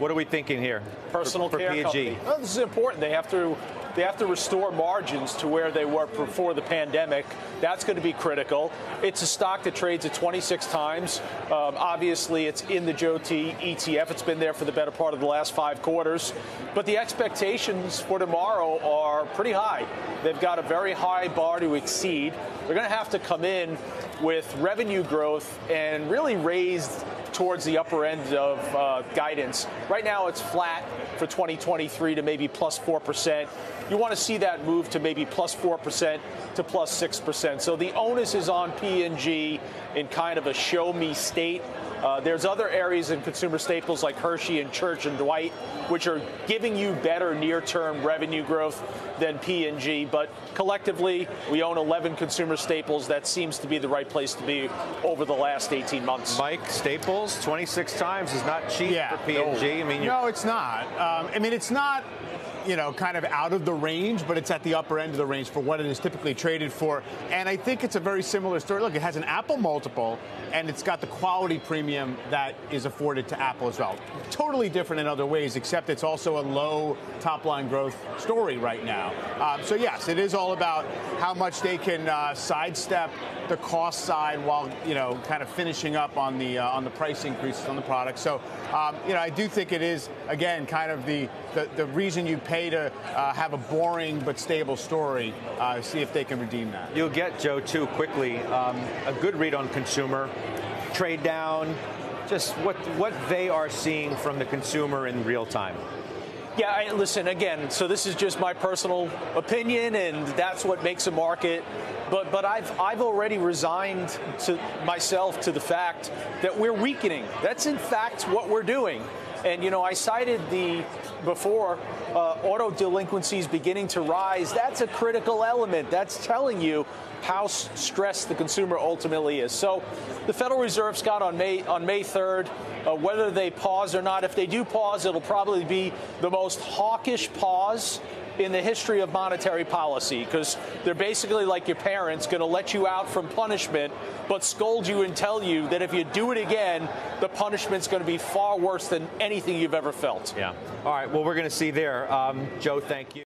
What are we thinking here? Personal for, for care P&G? company. Oh, this is important. They have to they have to restore margins to where they were before the pandemic. That's going to be critical. It's a stock that trades at 26 times. Um, obviously, it's in the JOET ETF. It's been there for the better part of the last five quarters. But the expectations for tomorrow are pretty high. They've got a very high bar to exceed. They're going to have to come in with revenue growth and really raise towards the upper end of uh, guidance. Right now, it's flat for 2023 to maybe plus 4%. You want to see that move to maybe plus 4% to plus 6%. So the onus is on P&G in kind of a show me state. Uh, there's other areas in consumer staples like Hershey and Church and Dwight, which are giving you better near-term revenue growth than P&G. But collectively, we own 11 consumer staples. That seems to be the right place to be over the last 18 months. Mike, staples 26 times is not cheap yeah, for P&G. No. I mean, no, it's not. Um, I mean, it's not you know, kind of out of the range, but it's at the upper end of the range for what it is typically traded for. And I think it's a very similar story. Look, it has an Apple multiple, and it's got the quality premium that is afforded to Apple as well. Totally different in other ways, except it's also a low top line growth story right now. Um, so, yes, it is all about how much they can uh, sidestep the cost side while, you know, kind of finishing up on the, uh, on the price increases on the product. So, um, you know, I do think it is, again, kind of the, the, the reason you pay to uh, have a boring but stable story. Uh, see if they can redeem that. You'll get Joe too quickly. Um, a good read on consumer trade down, just what what they are seeing from the consumer in real time. Yeah, I, listen again. So this is just my personal opinion, and that's what makes a market. But but I've I've already resigned to myself to the fact that we're weakening. That's in fact what we're doing. And you know, I cited the before uh, auto delinquencies beginning to rise. That's a critical element. That's telling you how stressed the consumer ultimately is. So, the Federal Reserve's got on May on May 3rd. Uh, whether they pause or not, if they do pause, it'll probably be the most hawkish pause in the history of monetary policy because they're basically like your parents going to let you out from punishment but scold you and tell you that if you do it again the punishment's going to be far worse than anything you've ever felt. Yeah. All right well we're going to see there. Um, joe thank you